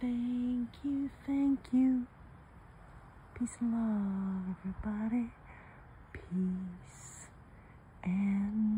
Thank you, thank you. Peace and love, everybody. Peace and